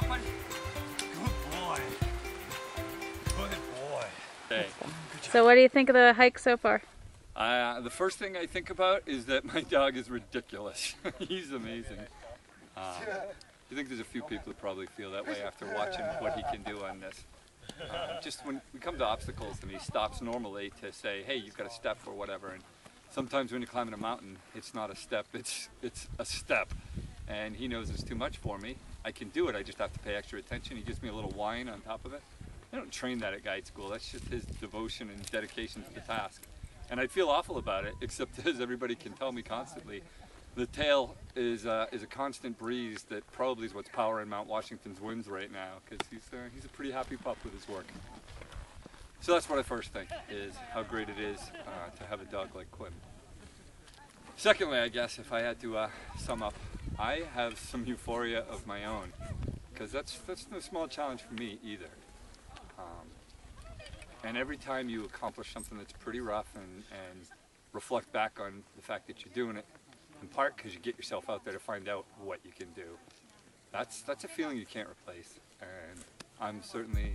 Good boy. Good boy. Okay. So what do you think of the hike so far? Uh, the first thing I think about is that my dog is ridiculous. He's amazing. Um, I think there's a few people who probably feel that way after watching what he can do on this. Uh, just when we come to obstacles and he stops normally to say, hey, you've got a step or whatever. And sometimes when you're climbing a mountain, it's not a step, it's, it's a step. And he knows it's too much for me. I can do it, I just have to pay extra attention. He gives me a little whine on top of it. I don't train that at guide school. That's just his devotion and dedication to the task. And I feel awful about it, except as everybody can tell me constantly, the tail is uh, is a constant breeze that probably is what's powering Mount Washington's winds right now because he's uh, he's a pretty happy pup with his work. So that's what I first think is how great it is uh, to have a dog like Quinn. Secondly, I guess if I had to uh, sum up, I have some euphoria of my own because that's that's no small challenge for me either. Um, and every time you accomplish something that's pretty rough and, and reflect back on the fact that you're doing it, in part because you get yourself out there to find out what you can do. That's that's a feeling you can't replace, and I'm certainly